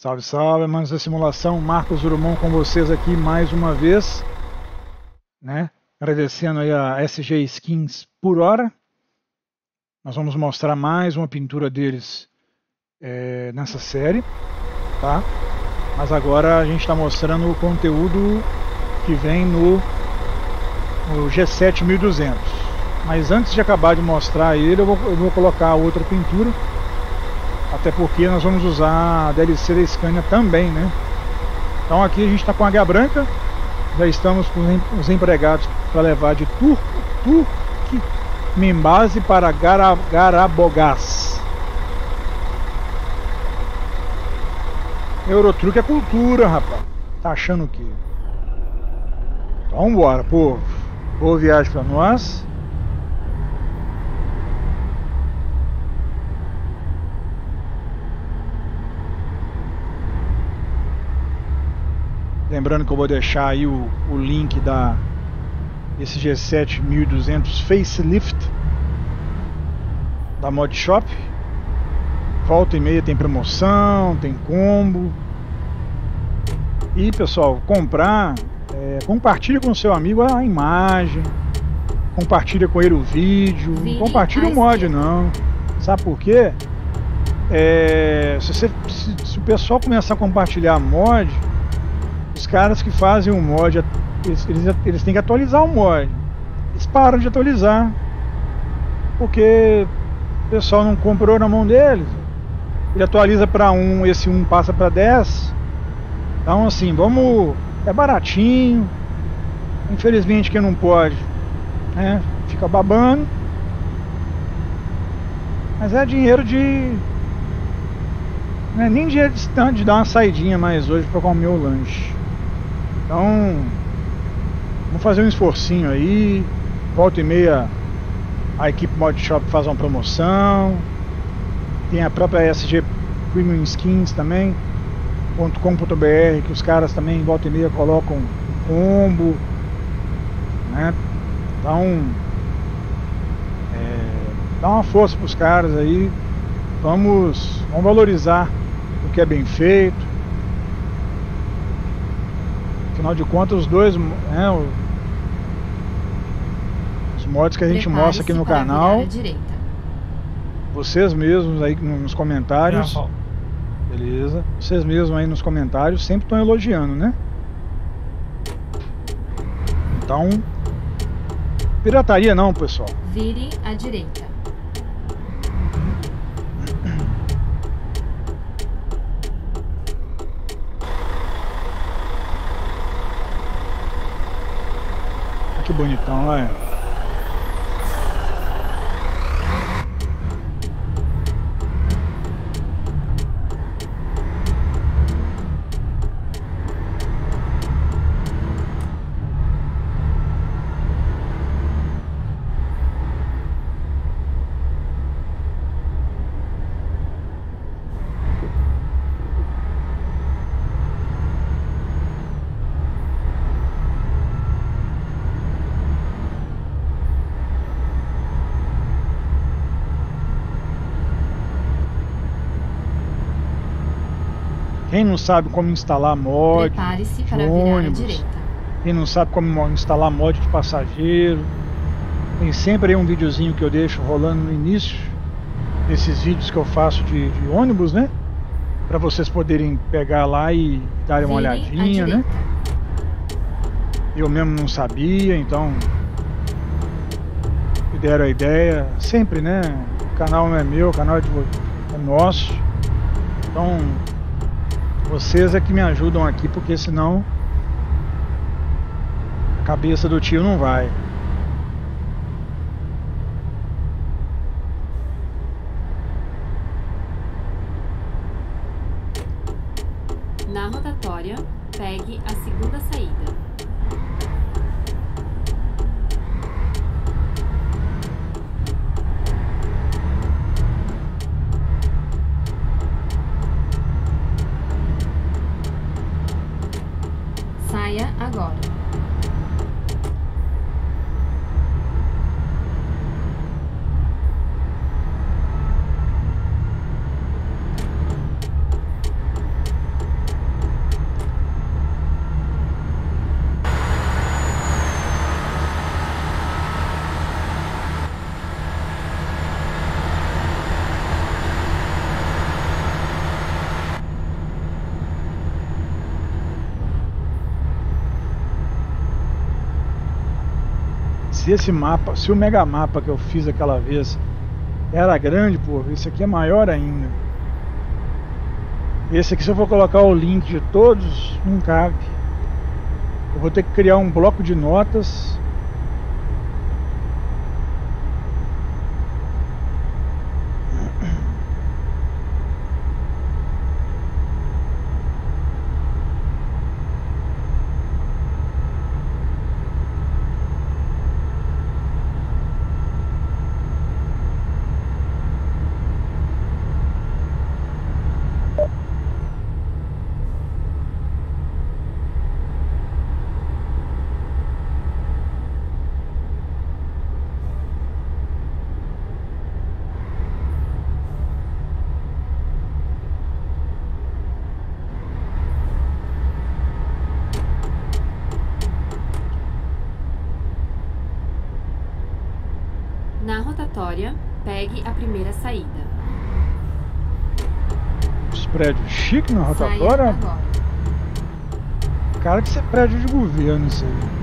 Salve, salve, manos da simulação, Marcos Urumão com vocês aqui mais uma vez, né? Agradecendo aí a SG Skins por hora. Nós vamos mostrar mais uma pintura deles é, nessa série, tá? Mas agora a gente está mostrando o conteúdo que vem no, no G7 1200. Mas antes de acabar de mostrar ele, eu vou, eu vou colocar outra pintura até porque nós vamos usar a DLC da Scania também, né? Então aqui a gente está com a guia branca, já estamos com os empregados para levar de Mimbase para Gara, Garabogás. Eurotruck é cultura, rapaz. Tá achando o quê? Então vambora, povo. Boa viagem para nós. Lembrando que eu vou deixar aí o, o link da esse G7 1200 Facelift da Mod Shop. Volta e meia tem promoção, tem combo. E pessoal, comprar, é, compartilha com seu amigo a imagem, compartilha com ele o vídeo, não compartilha o mod não. Sabe por quê? É, se, você, se, se o pessoal começar a compartilhar mod, os caras que fazem o mod, eles, eles, eles têm que atualizar o mod. Eles param de atualizar. Porque o pessoal não comprou na mão deles. Ele atualiza para um, esse um passa para 10. Então assim, vamos. É baratinho. Infelizmente quem não pode, né? Fica babando. Mas é dinheiro de. Não é nem dinheiro de, de dar uma saidinha mais hoje para comer o lanche. Então, vamos fazer um esforcinho aí. Volta e meia a equipe Mod Shop faz uma promoção. Tem a própria SG Premium Skins também. .com.br que os caras também volta e meia colocam combo. Né? Então é, dá uma força para os caras aí. Vamos, vamos valorizar o que é bem feito Afinal de contas, os dois, né, os mods que a gente mostra aqui no canal, vocês mesmos aí nos comentários, beleza? Vocês mesmos aí nos comentários sempre estão elogiando, né? Então, pirataria não, pessoal. Vire à direita. 我也不懂啊。Quem não sabe como instalar mod de ônibus, quem não sabe como instalar mod de passageiro, tem sempre aí um videozinho que eu deixo rolando no início desses vídeos que eu faço de, de ônibus, né? Para vocês poderem pegar lá e darem uma olhadinha, né? Eu mesmo não sabia, então me deram a ideia, sempre, né? O canal não é meu, o canal é, de, é nosso. Então vocês é que me ajudam aqui, porque senão a cabeça do tio não vai. Na rotatória, pegue a segunda saída. Se esse mapa, se o mega mapa que eu fiz aquela vez era grande, pô, esse aqui é maior ainda. Esse aqui, se eu for colocar o link de todos, não cabe. Eu vou ter que criar um bloco de notas pegue a primeira saída. Os prédios chiques na rotatória? Cara, que isso é prédio de governo isso aí.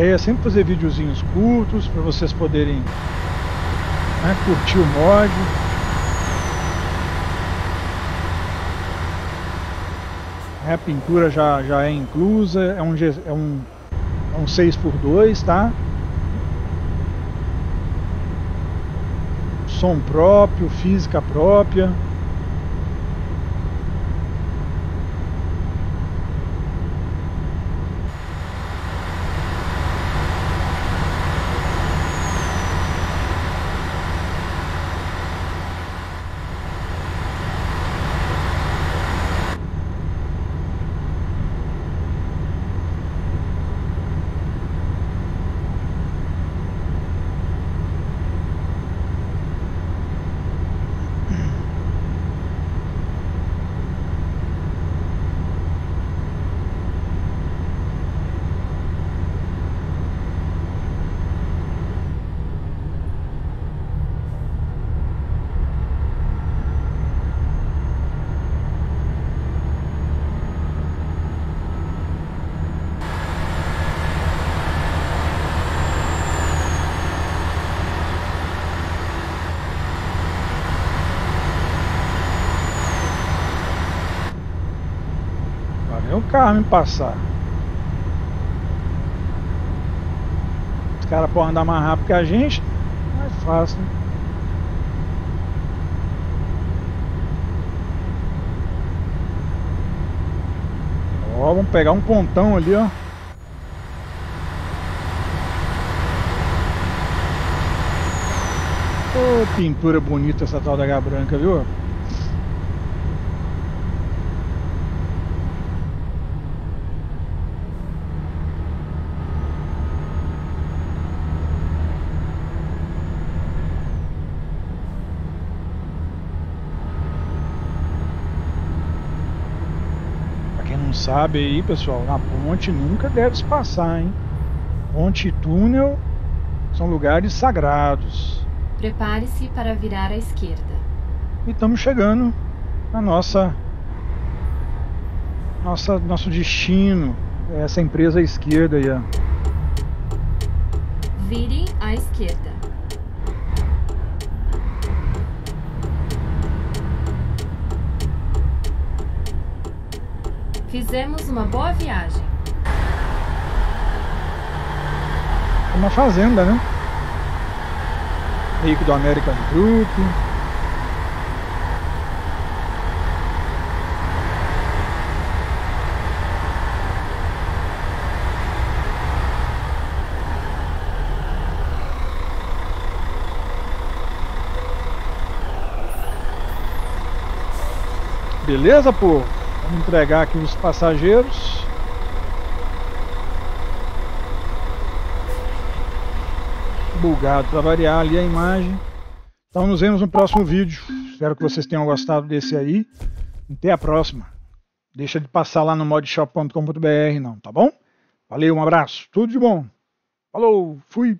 Ideia é sempre fazer videozinhos curtos para vocês poderem né, curtir o mod. A pintura já, já é inclusa, é um, é um, é um 6x2, tá? Som próprio, física própria. Carro me passar. Os caras podem andar mais rápido que a gente, mais fácil. Né? Ó, vamos pegar um pontão ali, ó. Ô, pintura bonita essa tal da H branca, viu? Sabe aí, pessoal, na ponte nunca deve se passar, hein? Ponte e túnel São lugares sagrados. Prepare-se para virar à esquerda. E estamos chegando na nossa, nossa nosso destino. Essa empresa à esquerda aí, ó. Vire à esquerda. Fizemos uma boa viagem. Uma fazenda, né? Que do American Group. Beleza, pô? Entregar aqui os passageiros. Bugado para variar ali a imagem. Então nos vemos no próximo vídeo. Espero que vocês tenham gostado desse aí. Até a próxima. Deixa de passar lá no modshop.com.br não, tá bom? Valeu, um abraço. Tudo de bom. Falou, fui.